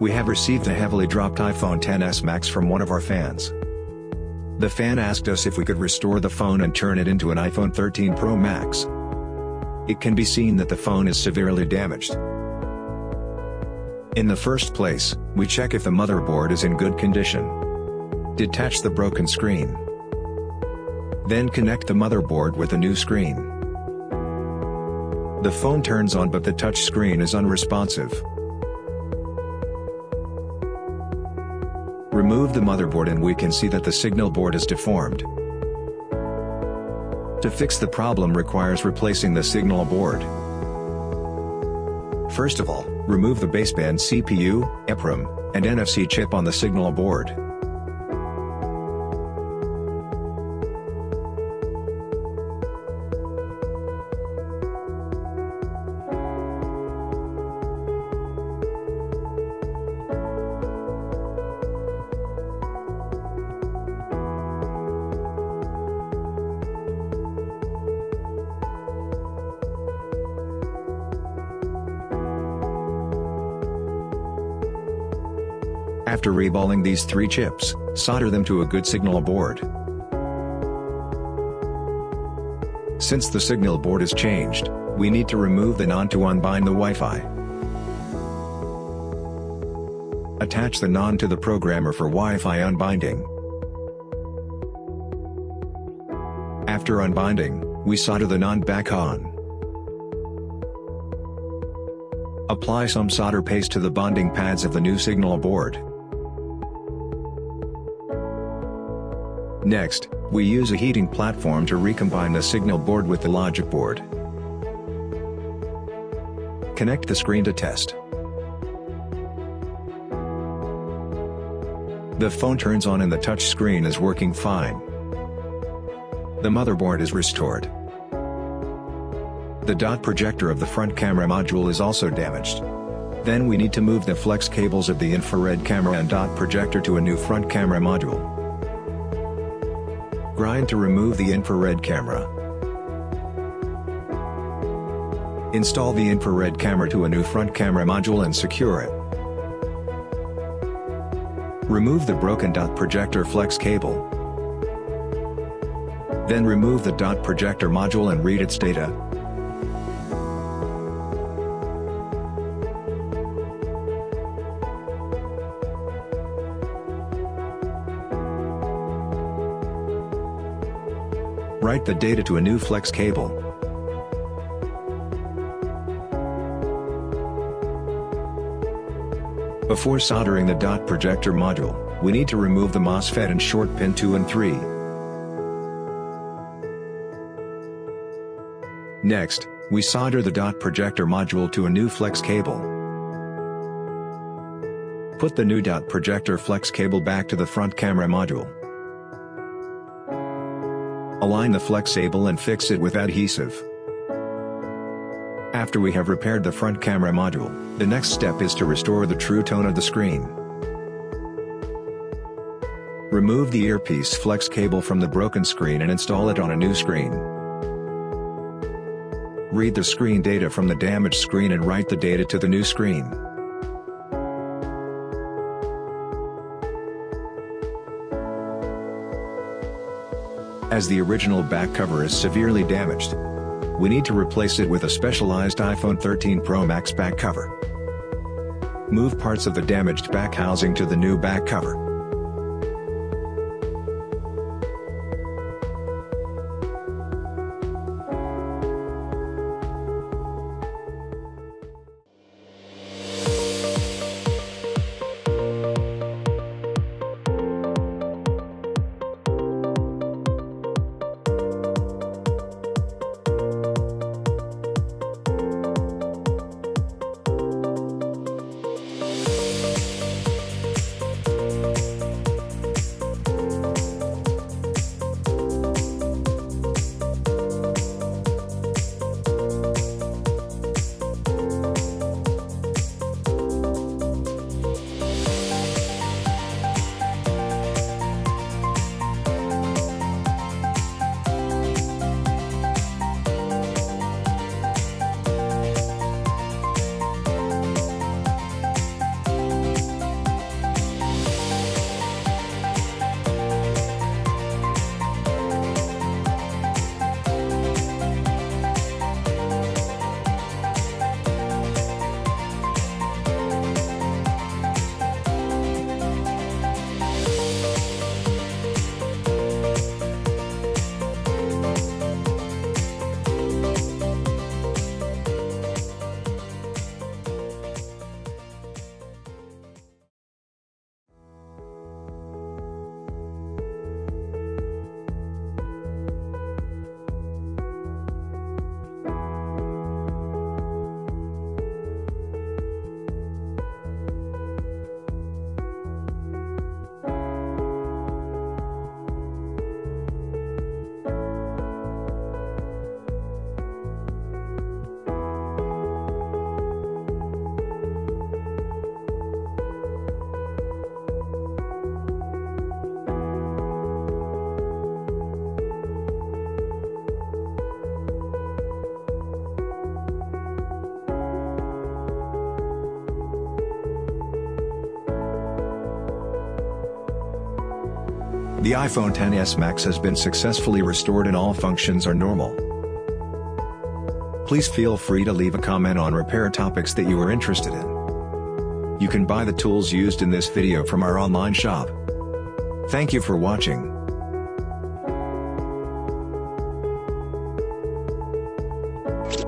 We have received a heavily dropped iPhone XS Max from one of our fans. The fan asked us if we could restore the phone and turn it into an iPhone 13 Pro Max. It can be seen that the phone is severely damaged. In the first place, we check if the motherboard is in good condition. Detach the broken screen. Then connect the motherboard with a new screen. The phone turns on but the touch screen is unresponsive. Remove the motherboard and we can see that the signal board is deformed. To fix the problem requires replacing the signal board. First of all, remove the baseband CPU, EPROM, and NFC chip on the signal board. After reballing these three chips, solder them to a good signal board. Since the signal board is changed, we need to remove the NAND to unbind the Wi-Fi. Attach the NAND to the programmer for Wi-Fi unbinding. After unbinding, we solder the NAND back on. Apply some solder paste to the bonding pads of the new signal board. Next, we use a heating platform to recombine the signal board with the logic board. Connect the screen to test. The phone turns on and the touch screen is working fine. The motherboard is restored. The dot projector of the front camera module is also damaged. Then we need to move the flex cables of the infrared camera and dot projector to a new front camera module. Grind to remove the infrared camera. Install the infrared camera to a new front camera module and secure it. Remove the broken dot projector flex cable. Then remove the dot projector module and read its data. Write the data to a new flex cable. Before soldering the dot projector module, we need to remove the MOSFET and short pin 2 and 3. Next, we solder the dot projector module to a new flex cable. Put the new dot projector flex cable back to the front camera module. Align the flex cable and fix it with adhesive. After we have repaired the front camera module, the next step is to restore the true tone of the screen. Remove the earpiece flex cable from the broken screen and install it on a new screen. Read the screen data from the damaged screen and write the data to the new screen. As the original back cover is severely damaged, we need to replace it with a specialized iPhone 13 Pro Max back cover. Move parts of the damaged back housing to the new back cover. The iPhone XS Max has been successfully restored and all functions are normal. Please feel free to leave a comment on repair topics that you are interested in. You can buy the tools used in this video from our online shop. Thank you for watching. you